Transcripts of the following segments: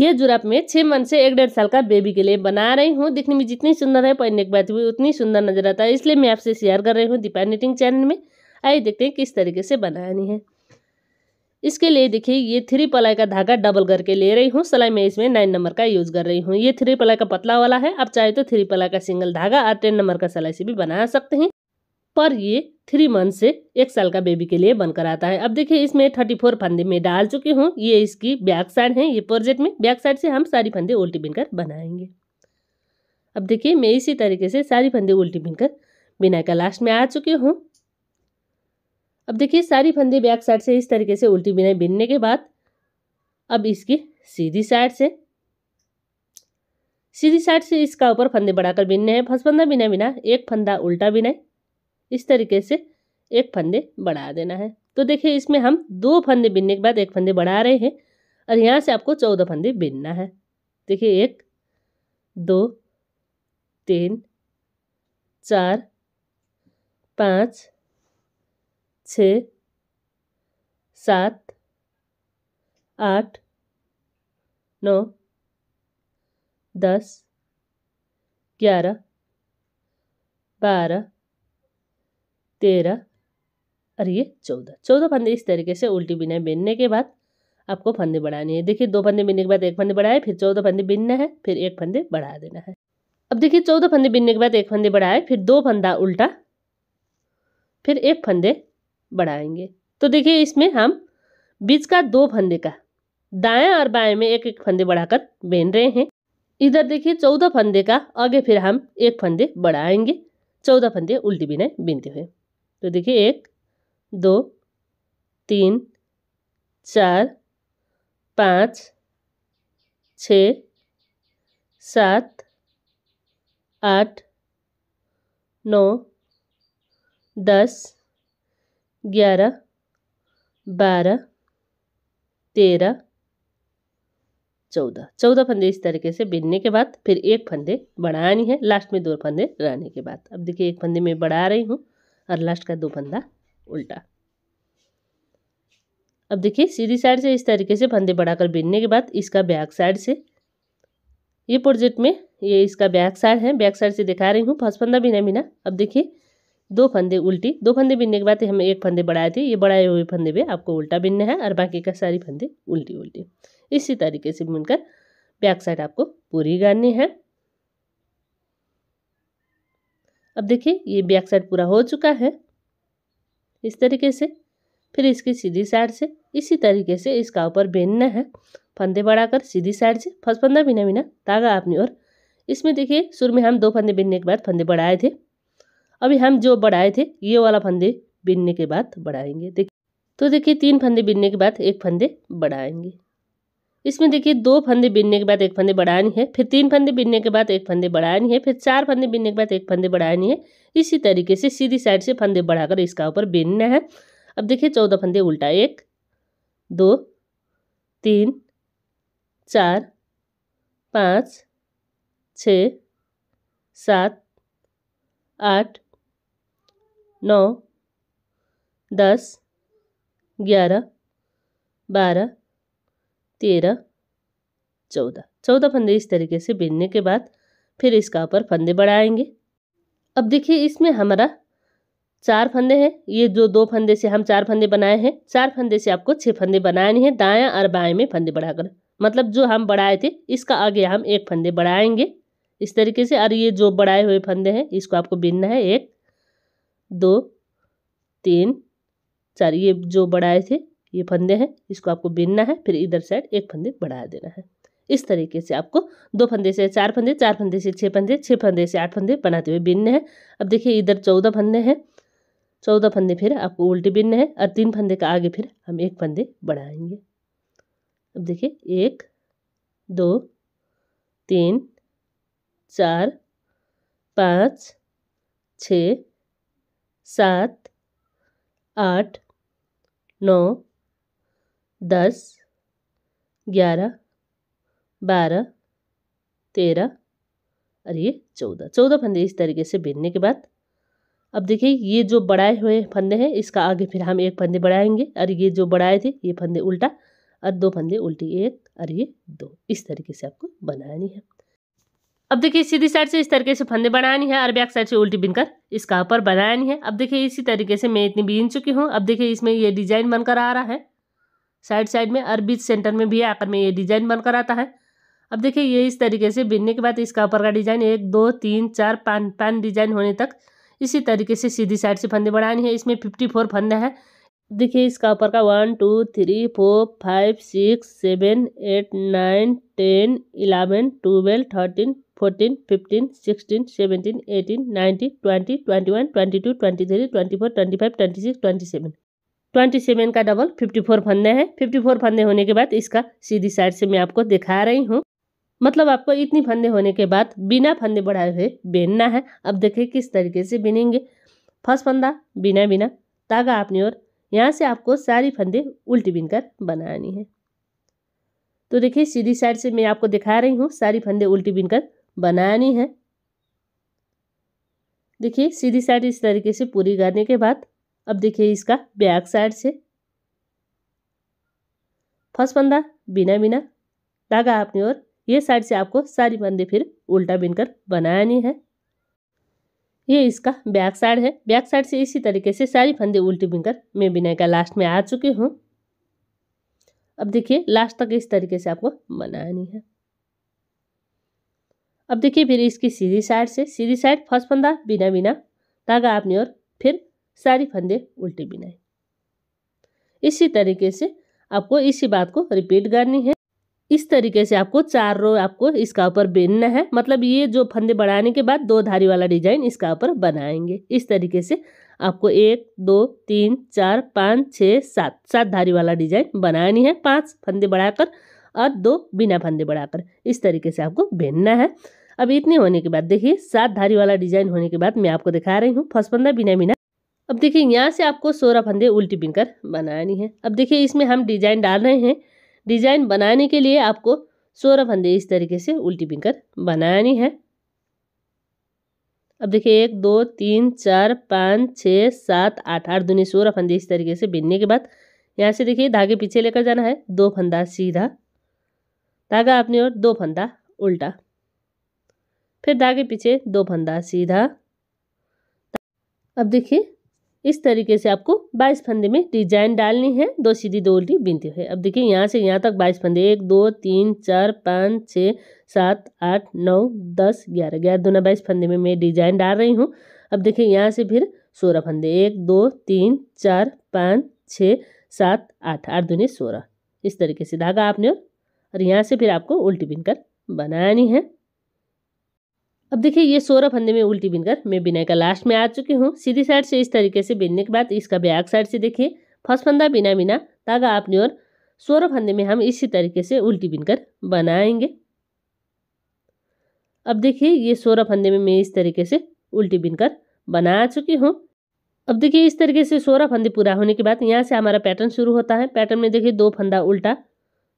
ये जुराब में छः मंथ से एक डेढ़ साल का बेबी के लिए बना रही हूँ। दिखने में जितनी सुंदर है, पहनने के बाद भी उतनी सुंदर नज़र आता है। इसलिए मैं आपसे शेयर कर रही हूँ दीपा निटिंग चैनल में। आइए देखते हैं किस तरीके से बनानी है। इसके लिए देखिए, ये थ्री पलाई का धागा डबल करके ले रही हूँ। सिलाई मैं इसमें नाइन नंबर का यूज़ कर रही हूँ। ये थ्री पलाई का पतला वाला है। आप चाहे तो थ्री पलाई का सिंगल धागा और टेन नंबर का सिलाई से भी बना सकते हैं। पर ये थ्री मंथ से एक साल का बेबी के लिए बनकर आता है। अब देखिए, इसमें थर्टी फोर फंदे में डाल चुकी हूँ। ये इसकी बैक साइड है, ये प्रोजेक्ट में बैक साइड से हम सारी फंदे उल्टी बिनकर बनाएँगे। अब देखिए, मैं इसी तरीके से सारी फंदे उल्टी बिनकर बिना का लास्ट में आ चुकी हूँ। अब देखिए, सारी फंदे बैक साइड से इस तरीके से उल्टी बिनाई बिनने के बाद अब इसकी सीधी साइड से, सीधी साइड से इसका ऊपर फंदे बढ़ाकर बिनने हैं। फंदा बिना बिना एक फंदा उल्टा बिनाई इस तरीके से एक फंदे बढ़ा देना है। तो देखिए, इसमें हम दो फंदे बिनने के बाद एक फंदे बढ़ा रहे हैं और यहाँ से आपको चौदह फंदे बिनना है। देखिए, एक, दो, तीन, चार, पाँच, छ, सात, आठ, नौ, दस, ग्यारह, बारह तेरह और ये चौदह चौदह फंदे इस तरीके से उल्टी बिना बिनने के बाद आपको फंदे बढ़ानी है। देखिए, दो फंदे बिनने के बाद एक फंदे बढ़ाए, फिर चौदह फंदे बिनना है, फिर एक फंदे बढ़ा देना है। अब देखिए, चौदह फंदे बिनने के बाद एक फंदे बढ़ाए, फिर दो फंदा उल्टा, फिर एक फंदे बढ़ाएँगे। तो देखिए, इसमें हम बीच का दो फंदे का, दाएँ और बाएँ में एक एक फंदे बढ़ाकर बेन रहे हैं। इधर देखिए, चौदह फंदे का, आगे फिर हम एक फंदे बढ़ाएँगे, चौदह फंदे उल्टी बिना बिनते हुए। तो देखिए, एक, दो, तीन, चार, पाँच, छ, सात, आठ, नौ, दस, ग्यारह, बारह, तेरह, चौदह। चौदह फंदे इस तरीके से बिनने के बाद फिर एक फंदे बढ़ानी है, लास्ट में दो फंदे रहने के बाद। अब देखिए, एक फंदे में बढ़ा रही हूँ। और लास्ट का दो फंदा उल्टा। अब देखिए, सीधी साइड से इस तरीके से फंदे बढ़ाकर बिनने के बाद इसका बैक साइड से, ये प्रोजेक्ट में, ये इसका बैक साइड है, बैक साइड से दिखा रही हूँ, फ़र्स्ट फंदा बिना बिना। अब देखिए, दो फंदे उल्टी, दो फंदे बिनने के बाद हम एक फंदे बढ़ाए थे, ये बढ़ाए हुए फंदे पे आपको उल्टा बिनना है और बाकी का सारी फंदे उल्टी उल्टी इसी तरीके से बुनकर बैक साइड आपको पूरी गाड़नी है। अब देखिए, ये बैक साइड पूरा हो चुका है। इस तरीके से, फिर इसकी सीधी साइड से, इसी तरीके से इसका ऊपर बेनना है। फंदे बढ़ाकर सीधी साइड से, फ़र्स्ट फंदा बिना बिना, तागा आपने और इसमें देखिए, शुरू में हम दो फंदे बिनने के बाद फंदे बढ़ाए थे। अभी हम जो बढ़ाए थे, ये वाला फंदे बिनने के बाद बढ़ाएँगे। देखिए तो देखिए, तीन फंदे बिनने के बाद एक फंदे बढ़ाएँगे। इसमें देखिए, दो फंदे बिनने के बाद एक फंदे बढ़ानी है, फिर तीन फंदे बिनने के बाद एक फंदे बढ़ानी है, फिर चार फंदे बिनने के बाद एक फंदे बढ़ानी है। इसी तरीके से सीधी साइड से फंदे बढ़ाकर इसका ऊपर बिनना है। अब देखिए, चौदह फंदे उल्टा, एक, दो, तीन, चार, पाँच, छ, सात, आठ, नौ, दस, ग्यारह, बारह तेरह, चौदह। चौदह फंदे इस तरीके से बिनने के बाद फिर इसका ऊपर फंदे बढ़ाएँगे। अब देखिए इसमें हमारा चार फंदे हैं। ये जो दो फंदे से हम चार फंदे बनाए हैं, चार फंदे से आपको छः फंदे बनाने हैं, दायां और बाएँ में फंदे बढ़ाकर। मतलब जो हम बढ़ाए थे, इसका आगे हम एक फंदे बढ़ाएँगे। इस तरीके से और ये जो बढ़ाए हुए फंदे हैं, इसको आपको बिनना है। एक, दो, तीन, चार। ये जो बढ़ाए थे ये फंदे हैं, इसको आपको बिनना है, फिर इधर साइड एक फंदे बढ़ा देना है। इस तरीके से आपको दो फंदे से चार फंदे चार फंदे से छः फंदे छः फंदे से आठ फंदे बनाते हुए बिनने हैं। अब देखिए इधर चौदह फंदे हैं, चौदह फंदे फिर आपको उल्टे बिनने हैं और तीन फंदे का आगे फिर हम एक फंदे बढ़ाएँगे। अब देखिए एक, दो, तीन, चार, पाँच छ सात, आठ, नौ दस, ग्यारह, बारह, तेरह और ये चौदह चौदह फंदे इस तरीके से बिनने के बाद। अब देखिए ये जो बढ़ाए हुए फंदे हैं, इसका आगे फिर हम एक फंदे बढ़ाएँगे। और ये जो बढ़ाए थे, ये फंदे उल्टा और दो फंदे उल्टी, एक और ये दो, इस तरीके से आपको बनानी है। अब देखिए सीधी साइड से इस तरीके से फंदे बनानी है और बैक साइड से उल्टी बिनकर इसका ऊपर बनानी है। अब देखिए इसी तरीके से मैं इतनी बीन चुकी हूँ। अब देखिए इसमें ये डिज़ाइन बनकर आ रहा है। साइड साइड में और बीच सेंटर में भी आकर में ये डिज़ाइन बनकर आता है। अब देखिए, ये इस तरीके से बिनने के बाद इसका ऊपर का डिज़ाइन एक, दो, तीन, चार पाँच पाँच डिज़ाइन होने तक इसी तरीके से सीधी साइड से फंदे बढ़ानी है। इसमें फिफ्टी फोर फंदे हैं। देखिए, इसका ऊपर का one two three four five six seven eight nine ten eleven twelve thirteen fourteen fifteen sixteen seventeen eighteen nineteen twenty twenty one twenty two twenty three twenty four twenty five twenty six twenty seven twenty seven का double fifty four फंदे हैं। Fifty four फंदे होने के बाद इसका सीधी side से मैं आपको दिखा रही हूँ। मतलब आपको इतनी फंदे होने के बाद बिना फंदे बढ़ाए हुए बेनना है। अब देखिए किस तरीके से बिनेंगे। फ़र्स्ट फंदा, बिना बिना, तागा आपने और यहाँ से आपको सारी फंदे उल्टी बिनकर बनानी है। तो देखिए सीधी साइड से मैं आपको दिखा रही हूँ, सारी फंदे उल्टी बिनकर बनानी है। देखिए सीधी साइड इस तरीके से पूरी करने के बाद अब देखिए इसका बैक साइड से। फ़र्स्ट फंदा बिना बिना धागा अपनी ओर, ये साइड से आपको सारी फंदे फिर उल्टा बिनकर बनानी है। ये इसका बैक साइड है। बैक साइड से इसी तरीके से सारी फंदे उल्टी बिनकर मैं बिनाई का लास्ट में आ चुकी हूँ। अब देखिए लास्ट तक इस तरीके से आपको बनानी है। अब देखिए फिर इसकी सीधी साइड से। सीधी साइड फ़र्स्ट फंदा बिना बिना धागा आपने और फिर सारी फंदे उल्टी बिनाई इसी तरीके से आपको इसी बात को रिपीट करनी है। इस तरीके से आपको चार रो आपको इसका ऊपर बेनना है। मतलब ये जो फंदे बढ़ाने के बाद दो धारी वाला डिज़ाइन इसका ऊपर बनाएँगे। इस तरीके से आपको एक, दो, तीन, चार, पाँच छः सात सात धारी वाला डिज़ाइन बनानी है। पाँच फंदे बढ़ाकर और दो बिना फंदे बढ़ाकर इस तरीके से आपको बेनना है। अब इतने होने के बाद देखिए, सात धारी वाला डिज़ाइन होने के बाद मैं आपको दिखा रही हूँ। फ़र्स्ट फंदा बिना बिना अब देखिए, यहाँ से आपको सोलह फंदे उल्टी बिनकर बनानी है। अब देखिए, इसमें हम डिज़ाइन डाल रहे हैं। डिज़ाइन बनाने के लिए आपको सोलह फंदे इस तरीके से उल्टी बिनकर बनानी है। अब देखिए, एक, दो, तीन, चार, पाँच, छः, सात, आठ आठ दूनी सोलह फंदे इस तरीके से बिनने के बाद यहाँ से देखिए, धागे पीछे लेकर जाना है। दो फंदा सीधा, धागा अपनी ओर, दो फंदा उल्टा। फिर धागे पीछे दो फंदा सीधा। अब देखिए इस तरीके से आपको बाईस फंदे में डिज़ाइन डालनी है। दो सीधी, दो उल्टी बिनते हुए अब देखिए, यहाँ से यहाँ तक बाईस फंदे। एक, दो, तीन, चार, पाँच, छः, सात, आठ, नौ, दस, ग्यारह। ग्यारह दोनों बाईस फंदे में मैं डिज़ाइन डाल रही हूँ। अब देखिए, यहाँ से फिर सोलह फंदे। एक, दो, तीन, चार, पाँच, छः, सात, आठ आठ दूनी सोलह। इस तरीके से धागा आपने और यहाँ से फिर आपको उल्टी बिनकर बनानी है। अब देखिए, ये सोलह फंदे में उल्टी बिनकर मैं बिनाई का लास्ट में आ चुकी हूँ। सीधी साइड से इस तरीके से बिनने के बाद इसका बैक साइड से देखिए। फ़र्स्ट फंदा बिना बिना धागा अपनी और सोलह फंदे में हम इसी तरीके से उल्टी बिनकर बनाएँगे। अब देखिए, ये सोलह फंदे में मैं इस तरीके से उल्टी बिनकर बना चुकी हूँ। अब देखिए, इस तरीके से सोलह फंदे पूरा होने के बाद यहाँ से हमारा पैटर्न शुरू होता है। पैटर्न में देखिए, दो फंदा उल्टा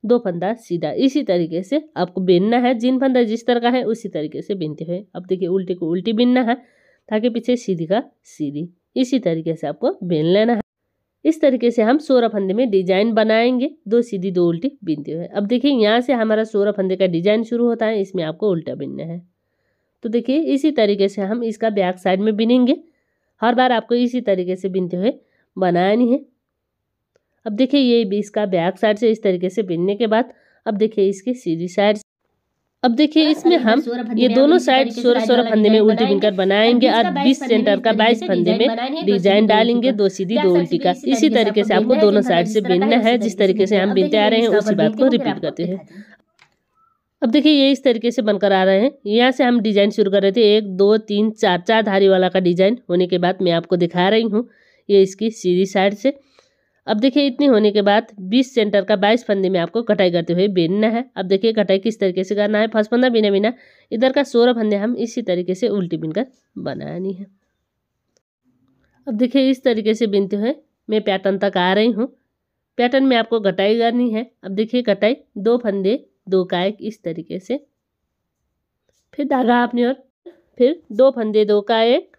दो फंदा सीधा। इसी तरीके से आपको बिनना है। जिन फंदा जिस तरह का है, उसी तरीके से बिनते हुए। अब देखिए, उल्टी को उल्टी बिनना है, ताकि पीछे सीधी का सीधी। इसी तरीके से आपको बिन लेना है। इस तरीके से हम सोलह फंदे में डिज़ाइन बनाएँगे। दो सीधी, दो उल्टी बिनते हुए। अब देखिए, यहाँ से हमारा सोलह फंदे का डिज़ाइन शुरू होता है। इसमें आपको उल्टा बिनना है। तो देखिए, इसी तरीके से हम इसका बैक साइड में बिनेंगे। हर बार आपको इसी तरीके से बिनते हुए बनानी है। अब देखिए ये भी इसका बैक साइड से इस तरीके से बिनने के बाद अब देखिए इसकी सीधी साइड अब देखिए इसमें हम ये दोनों साइड सोलह सोलह फंदे में उल्टी बिनकर बनाएँगे। और बीस सेंटर का बाईस फंदे में डिज़ाइन डालेंगे दो सीधी दो उल्टी का। इसी तरीके से आपको दोनों साइड से बिनना है जिस तरीके से हम बिनते आ रहे हैं उसी बात को रिपीट करते हैं। अब देखिए ये इस तरीके से बनकर आ रहे हैं। यहाँ से हम डिज़ाइन शुरू कर रहे थे एक दो तीन चार चार धारी वाला का डिज़ाइन होने के बाद मैं आपको दिखा रही हूँ। ये इसकी सीधी साइड से। अब देखिए इतनी होने के बाद 20 सेंटर का 22 फंदे में आपको कटाई करते हुए बीनना है। अब देखिए कटाई किस तरीके से करना है? फ़र्स्ट फंदा बिना बिना, इधर का सोलह फंदे हम इसी तरीके से उल्टी बिनकर बनानी है। अब देखिए इस तरीके से बिनते हुए मैं पैटर्न तक आ रही हूँ। पैटर्न में आपको कटाई करनी है। अब देखिए कटाई दो फंदे दो कायक इस तरीके से। फिर धागा अपनी ओर, फिर दो फंदे दो का एक।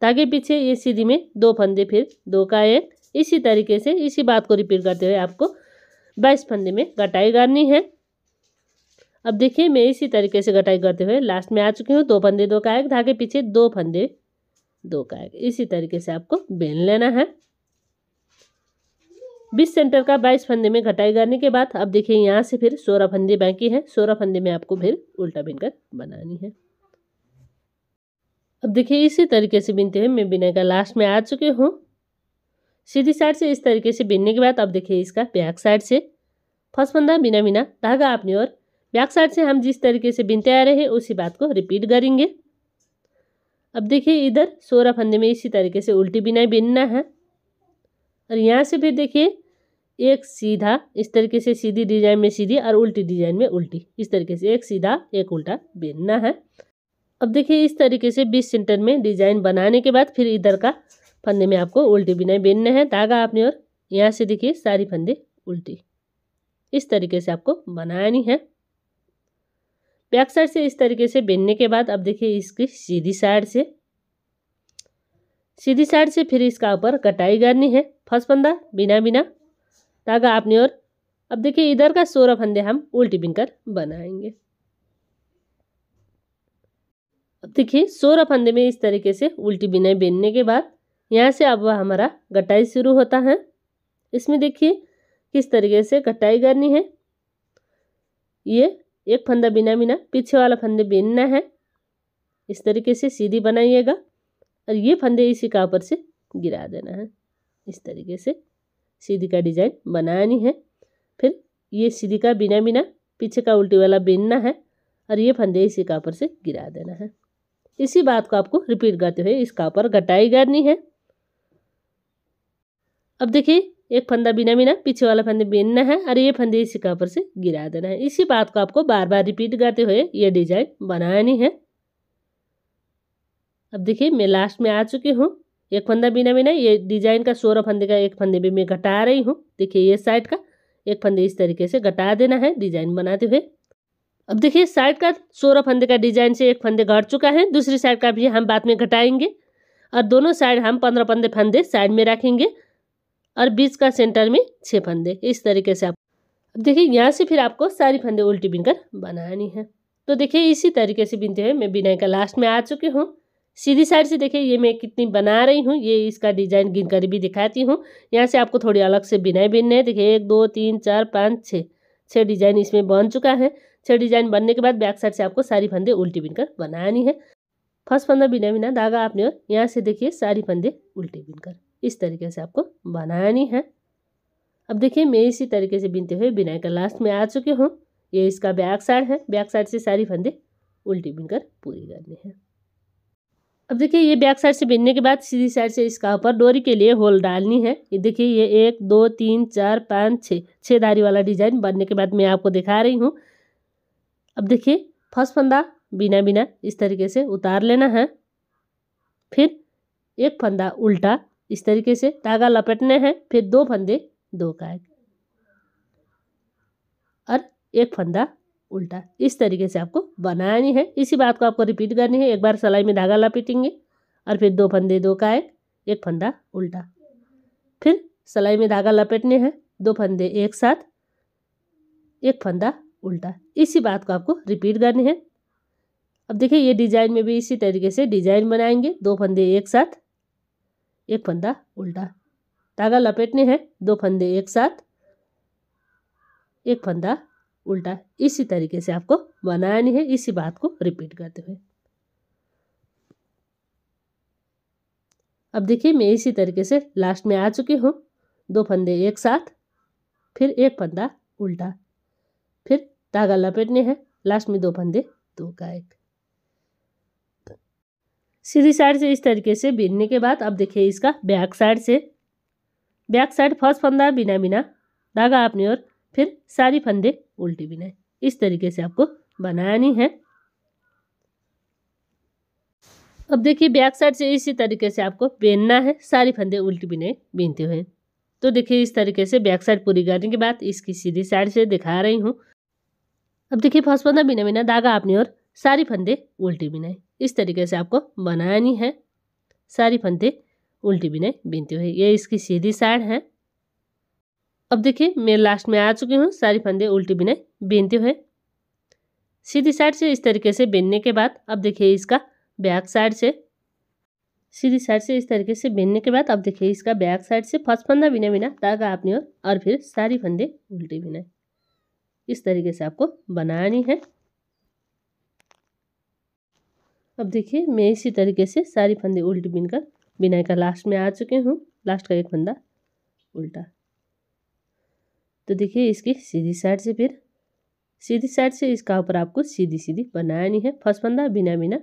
ताकि पीछे ये सीधी में दो फंदे फिर दो का एक। इसी तरीके से इसी बात को रिपीट करते हुए आपको बाईस फंदे में कटाई करनी है। अब देखिए, मैं इसी तरीके से कटाई करते हुए लास्ट में आ चुकी हूँ। दो फंदे, दो का एक धागे पीछे दो फंदे, दो का एक इसी तरीके से आपको बेन लेना है। बीस सेंटर का बाईस फंदे में घटाई करने के बाद अब देखिए, यहाँ से फिर सोलह फंदे बाकी है। सोलह फंदे में आपको फिर उल्टा बिनकर बनानी है। अब देखिए, इसी तरीके से बिनते हुए मैं बिना का लास्ट में आ चुकी हूँ। सीधी साइड से इस तरीके से बिनने के बाद, अब देखिए इसका बैक साइड से। फ़र्स्ट फंदा बिना बिना धागा अपनी और बैक साइड से हम जिस तरीके से बिनते आ रहे हैं, उसी बात को रिपीट करेंगे। अब देखिए इधर सोलह फंदे में इसी तरीके से उल्टी बिनाई बिनना है। और यहाँ से फिर देखिए, एक सीधा, इस तरीके से सीधी डिज़ाइन में सीधी और उल्टी डिज़ाइन में उल्टी। इस तरीके से एक सीधा, एक उल्टा बिनना है। अब देखिए इस तरीके से बीस सेंटर में डिज़ाइन बनाने के बाद फिर इधर का फंदे में आपको उल्टी बिनाई बिनना है धागा आपने और यहाँ से देखिए सारी फंदे उल्टी। इस तरीके से आपको बनानी है। बैक साइड से इस तरीके से बिनने के बाद अब देखिए इसकी सीधी साइड से। सीधी साइड से फिर इसका ऊपर कटाई करनी है, फ़र्स्ट फंदा बिना बिना धागा आपने और अब देखिए इधर का सोलह फंदे हम उल्टी बिनकर बनाएँगे। अब देखिए सोलह फंदे में इस तरीके से उल्टी बिनाई बिनने के बाद यहाँ से अब हमारा गटाई शुरू होता है। इसमें देखिए किस तरीके से कटाई करनी है। ये एक फंदा बिना बिना, पीछे वाला फंदे बिनना है। इस तरीके से सीधी बनाइएगा और ये फंदे इसी का ऊपर से गिरा देना है। इस तरीके से सीधी का डिज़ाइन बनानी है। फिर ये सीधी का बिना बिना, पीछे का उल्टी वाला बिनना है और ये फंदे इसी का ऊपर से गिरा देना है। इसी बात को आपको रिपीट करते हुए इसका ऊपर घटाई करनी है। अब देखिए, एक फंदा बिना बिना पीछे वाला फंदे बिनना है और ये फंदे इसी का ऊपर से गिरा देना है। इसी बात को आपको बार बार रिपीट करते हुए ये डिज़ाइन बनानी है। अब देखिए, मैं लास्ट में आ चुकी हूँ। एक फंदा बिना बिना ये डिज़ाइन का सोलह फंदे का एक फंदे भी मैं घटा रही हूँ। देखिए, ये साइड का एक फंदे इस तरीके से घटा देना है डिज़ाइन बनाते हुए। अब देखिए, साइड का सोलह फंदे का डिज़ाइन से एक फंदे घट चुका है, दूसरी साइड का भी हम बाद में घटाएँगे। और दोनों साइड हम पंद्रह पंद्रह फंदे साइड में रखेंगे। और बीच का सेंटर में छः फंदे। इस तरीके से आप अब देखिए, यहाँ से फिर आपको सारी फंदे उल्टी बिनकर बनानी है। तो देखिए, इसी तरीके से बिनते हुए मैं बिनाई का लास्ट में आ चुकी हूँ। सीधी साइड से देखिए, ये मैं कितनी बना रही हूँ। ये इसका डिज़ाइन गिन कर भी दिखाती हूँ। यहाँ से आपको थोड़ी अलग से बिनाई बिनने है। देखिए, एक, दो, तीन, चार, पाँच छः छः डिज़ाइन इसमें बन चुका है। छः डिज़ाइन बनने के बाद बैक साइड से आपको सारी फंदे उल्टी बिनकर बनानी है। फ़र्स्ट फंदा बिना बिना धागा आपने और यहाँ से देखिए, सारी फंदे उल्टी बिनकर। इस तरीके से आपको बनानी है। अब देखिए, मैं इसी तरीके से बिनते हुए बिनाई का लास्ट में आ चुके हूँ। ये इसका बैक साइड है। बैक साइड से सारी फंदे उल्टी बिनकर पूरी करनी है। अब देखिए, ये बैक साइड से बिनने के बाद सीधी साइड से इसका ऊपर डोरी के लिए होल डालनी है। ये देखिए, ये एक, दो, तीन, चार, पाँच, छः छः धारी वाला डिज़ाइन बनने के बाद मैं आपको दिखा रही हूँ। अब देखिए फ़र्स्ट फंदा बिना बिना इस तरीके से उतार लेना है। फिर एक फंदा उल्टा इस तरीके से धागा लपेटने हैं, फिर दो फंदे, दो का और एक फंदा उल्टा। इस तरीके से आपको बनानी है। इसी बात को आपको रिपीट करनी है। एक बार सलाई में धागा लपेटेंगे और फिर दो फंदे, दो का एक एक फंदा उल्टा। फिर सलाई में धागा लपेटने हैं, दो फंदे एक साथ, एक फंदा उल्टा। इसी बात को आपको रिपीट करनी है। अब देखिए, ये डिज़ाइन में भी इसी तरीके से डिज़ाइन बनाएँगे। दो फंदे एक साथ एक फंदा, उल्टा। धागा लपेटने हैं, दो फंदे एक साथ। एक फंदा, उल्टा। इसी तरीके से आपको बनानी है, इसी बात को रिपीट करते हुए। अब देखिए, मैं इसी तरीके से लास्ट में आ चुकी हूँ। दो फंदे एक साथ, फिर एक फंदा, उल्टा। फिर धागा लपेटने हैं, लास्ट में दो फंदे, दो का एक। सीधी साइड से इस तरीके से बिनने के बाद, अब देखिए इसका बैक साइड से। बैक साइड फ़र्स्ट फंदा बिना बिना, धागा अपनी और फिर सारी फंदे उल्टी बिनाई इस तरीके से आपको बनानी है। अब देखिए बैक साइड से इसी तरीके से आपको बेनना है, सारी फंदे उल्टी बिनाई बीनते हुए। तो देखिए इस तरीके से बैक साइड पूरी करने के बाद इसकी सीधी साइड से दिखा रही हूँ। अब देखिए फ़र्स्ट फंदा बिना बिना, धागा अपनी ओर, सारी फंदे उल्टी बिनाई इस तरीके से आपको बनानी है। सारी फंदे उल्टी बिनाई बीनते हुए ये इसकी सीधी साइड है। अब देखिए, मैं लास्ट में आ चुकी हूँ। सारी फंदे उल्टी बिना बीनते हुए। सीधी साइड से इस तरीके से बीनने के बाद, अब देखिए इसका बैक साइड से। सीधी साइड से इस तरीके से बीनने के बाद, अब देखिए इसका बैक साइड से फ़र्स्ट फंदा बिना बिना धागा अपनी ओर और फिर सारी फंदे उल्टी बिना। इस तरीके से आपको बनानी है। अब देखिए, मैं इसी तरीके से सारी फंदे उल्टी बिनकर बिनाई का लास्ट में आ चुके हूँ। लास्ट का एक फंदा उल्टा। तो देखिए, इसकी सीधी साइड से फिर, सीधी साइड से इसका ऊपर आपको सीधी सीधी बनानी है। फ़र्स्ट फंदा बिना बिना,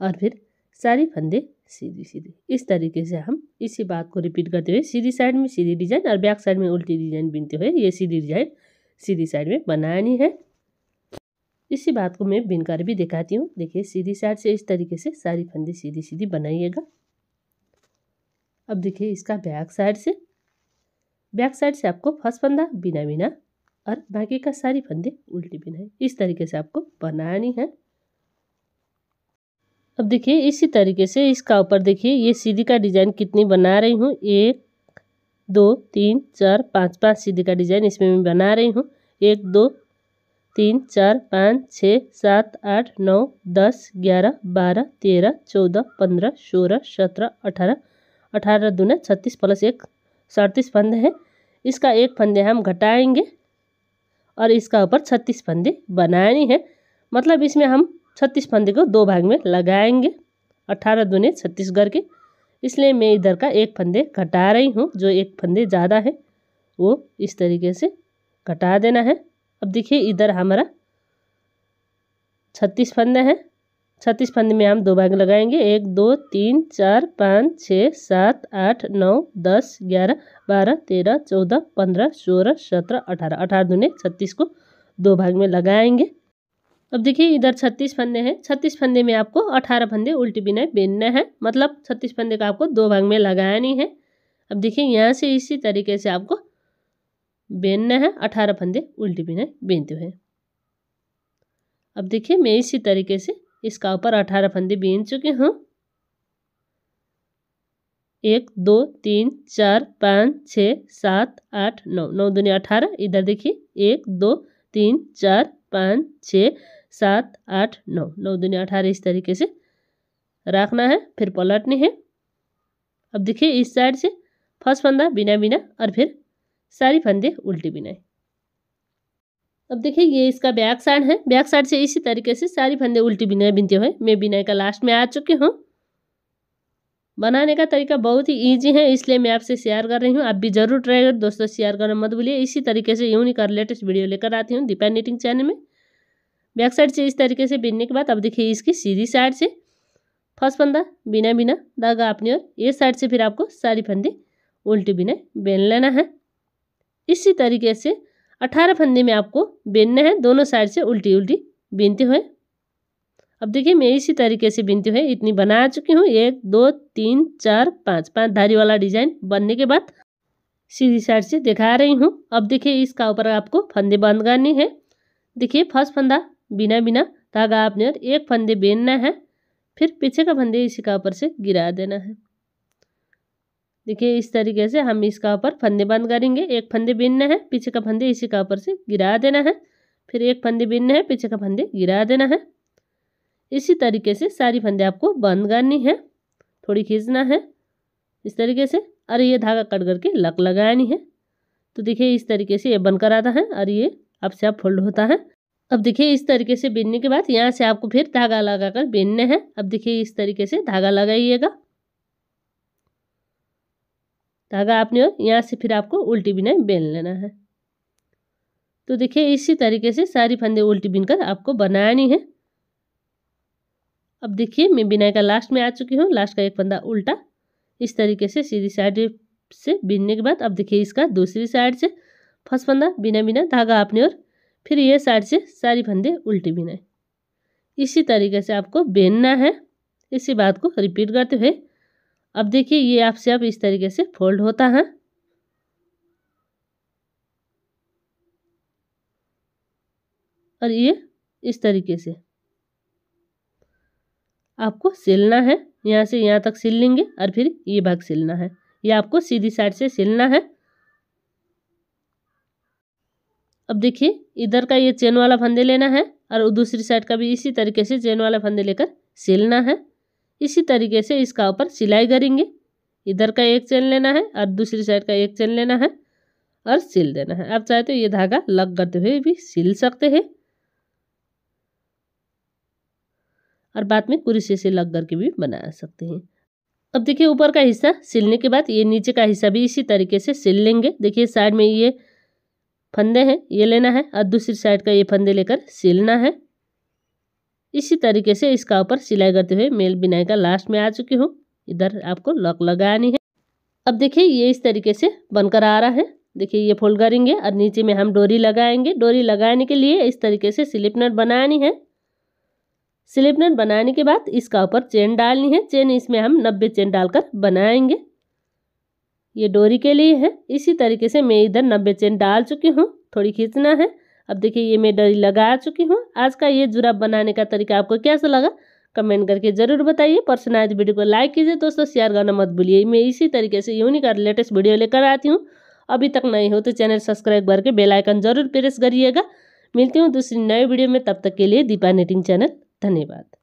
और फिर सारी फंदे सीधी सीधी। इस तरीके से हम इसी बात को रिपीट करते हुए सीधी साइड में सीधी डिज़ाइन और बैक साइड में उल्टी डिज़ाइन बिनते हुए ये सीधी डिज़ाइन सीधी साइड में बनानी है। इसी बात को मैं बिनकर भी दिखाती हूँ। देखिए, सीधी साइड से इस तरीके से सारी फंदे सीधी सीधी बनाइएगा। अब देखिए, इसका बैक साइड से, बैक साइड से आपको फ़र्स्ट फंदा बिना बिना और बाकी का सारी फंदे उल्टी बिना इस तरीके से आपको बनानी है। अब देखिए, इसी तरीके से इसका ऊपर देखिए, ये सीधी का डिज़ाइन कितनी बना रही हूँ। एक, दो, तीन, चार, पाँच पाँच सीधी का डिज़ाइन इसमें मैं बना रही हूँ। एक, दो तीन, चार, पाँच, छः, सात, आठ, नौ, दस, ग्यारह, बारह, तेरह, चौदह, पंद्रह, सोलह, सत्रह, अठारह। अठारह दूना, छत्तीस प्लस एक। सड़तीस फंदे हैं। इसका एक फंदे हम घटाएँगे और इसका ऊपर छत्तीस फंदे बनानी है। मतलब इसमें हम छत्तीस फंदे को दो भाग में लगाएँगे। अठारह दूने, छत्तीस करके इसलिए मैं इधर का एक फंदे घटा रही हूँ। जो एक फंदे ज़्यादा है, वो इस तरीके से घटा देना है। अब देखिए इधर हमारा छत्तीस फंदे हैं। छत्तीस फंदे में हम दो भाग लगाएँगे। एक, दो, तीन, चार, पाँच, छः, सात, आठ, नौ, दस, ग्यारह, बारह, तेरह, चौदह, पंद्रह, सोलह, सत्रह, अठारह। अठारह दूने छत्तीस को दो भाग में लगाएँगे। अब देखिए इधर छत्तीस फंदे हैं। छत्तीस फंदे में आपको अठारह फंदे उल्टी बिना बेनना है। मतलब छत्तीस फंदे का आपको दो भाग में लगानी है। अब देखिए यहाँ से इसी तरीके से आपको बेनना है अठारह फंदे उल्टी बिना बीनते हुए अब देखिए, मैं इसी तरीके से इसका ऊपर अठारह फंदे बीन चुके हूँ। एक, दो, तीन, चार, पाँच, छ, सात, आठ, नौ नौ दुनिया अठारह, इधर देखिए, एक, दो, तीन, चार, पाँच, छ, सात, आठ, नौ नौ दुनिया अठारह इस तरीके से रखना है, फिर पलटनी है। अब देखिए, इस साइड से फ़र्स्ट फंदा बिना बिना और फिर सारी फंदे उल्टी बिनाए अब देखिए ये इसका बैक साइड है। बैक साइड से इसी तरीके से सारी फंदे उल्टी बिना बिनते हुए, मैं बिनाई का लास्ट में आ चुकी हूँ। बनाने का तरीका बहुत ही ईजी है, इसलिए मैं आपसे शेयर कर रही हूँ। आप भी ज़रूर ट्राई कर। दोस्तों शेयर करना मत भूलिए। इसी तरीके से यूनिक और लेटेस्ट वीडियो लेकर आती हूँ दीपा नीटिंग चैनल में। बैक साइड से इस तरीके से बिनने के बाद अब देखिए इसकी सीधी साइड से फ़र्स्ट फंदा बिना बिना धागा अपनी और ये साइड से फिर आपको सारी फंदे उल्टी बिना बेन लेना है। इसी तरीके से अठारह फंदे में आपको बेनना है, दोनों साइड से उल्टी उल्टी बीनते हुए। अब देखिए, मैं इसी तरीके से बिनते हुए इतनी बना चुकी हूँ। एक, दो, तीन, चार, पाँच पाँच, धारी वाला डिज़ाइन बनने के बाद सीधी साइड से दिखा रही हूँ। अब देखिए, इसका ऊपर आपको फंदे बंद करनी है। देखिए, फ़र्स्ट फंदा बिना बिना धागा आपने और एक फंदे बेनना है, फिर पीछे का फंदे इसी का ऊपर से गिरा देना है। देखिए, इस तरीके से हम इसका ऊपर फंदे बंद करेंगे। एक फंदे बीनना है, पीछे का फंदे इसी का ऊपर से गिरा देना है। फिर एक फंदे बीनना है, पीछे का फंदे गिरा देना है। इसी तरीके से सारी फंदे आपको बंद करनी है। थोड़ी खींचना है। इस तरीके से, और ये धागा कट करके लक लगानी है। तो देखिए, इस तरीके से ये बंद आता है, और ये अब से आप फोल्ड होता है। अब देखिए, इस तरीके से बीनने के बाद यहाँ से आपको फिर धागा लगाकर बीनने हैं। अब देखिए, इस तरीके से धागा लगाइएगा। धागा आपने और यहाँ से फिर आपको उल्टी बिनाई बेन लेना है। तो देखिए, इसी तरीके से सारी फंदे उल्टी बिनकर आपको बनानी है। अब देखिए, मैं बिनाई का लास्ट में आ चुकी हूँ। लास्ट का एक फंदा उल्टा। इस तरीके से सीधी साइड से बिनने के बाद अब देखिए, इसका दूसरी साइड से फ़र्स्ट फंदा बिना बिना धागा आपने और फिर ये साइड से सारी फंदे उल्टी बिनाई इसी तरीके से आपको बेनना है। इसी बात को रिपीट करते हुए अब देखिए ये आपसे अब इस तरीके से फोल्ड होता है। और ये इस तरीके से। आपको सिलना है, यहाँ से यहाँ तक सिल लेंगे और फिर ये भाग सिलना है। ये आपको सीधी साइड से सिलना है। अब देखिए, इधर का ये चेन वाला फंदे लेना है और दूसरी साइड का भी इसी तरीके से चेन वाला फंदे लेकर सिलना है। इसी तरीके से इसका ऊपर सिलाई करेंगे। इधर का एक चेन लेना है और दूसरी साइड का एक चेन लेना है और सिल देना है। आप चाहे तो ये धागा लग करते हुए भी सिल सकते हैं। और बाद में कुर्सी से लग करके भी बना सकते हैं। अब देखिए ऊपर का हिस्सा सिलने के बाद ये नीचे का हिस्सा भी इसी तरीके से सिल लेंगे। देखिए साइड में ये फंदे हैं, ये लेना है और दूसरी साइड का ये फंदे लेकर सिलना है। इसी तरीके से इसका ऊपर सिलाई करते हुए मेल बिनाई का लास्ट में आ चुकी हूँ। इधर आपको लॉक लगानी है। अब देखिए ये इस तरीके से बनकर आ रहा है। देखिए ये फोल्ड करेंगे और नीचे में हम डोरी लगाएँगे। डोरी लगाने के लिए इस तरीके से स्लिप नट बनानी है। स्लिप नट बनाने के बाद इसका ऊपर चेन डालनी है। चेन इसमें हम नब्बे चेन डालकर बनाएँगे। ये डोरी के लिए है। इसी तरीके से मैं इधर नब्बे चेन डाल चुकी हूँ। थोड़ी खींचना है। अब देखिए, ये मैं डरी लगा चुकी हूँ। आज का ये जुराब बनाने का तरीका आपको कैसा लगा? कमेंट करके ज़रूर बताइए। पर्सन पर्सनलाइज वीडियो को लाइक कीजिए। दोस्तों, शेयर करना मत भूलिए। मैं इसी तरीके से यूनिक और लेटेस्ट वीडियो लेकर आती हूँ। अभी तक नहीं हो तो चैनल सब्सक्राइब करके बेल आइकन ज़रूर प्रेस करिएगा। मिलती हूँ दूसरी नए वीडियो में। तब तक के लिए दीपा नेटिंग चैनल। धन्यवाद।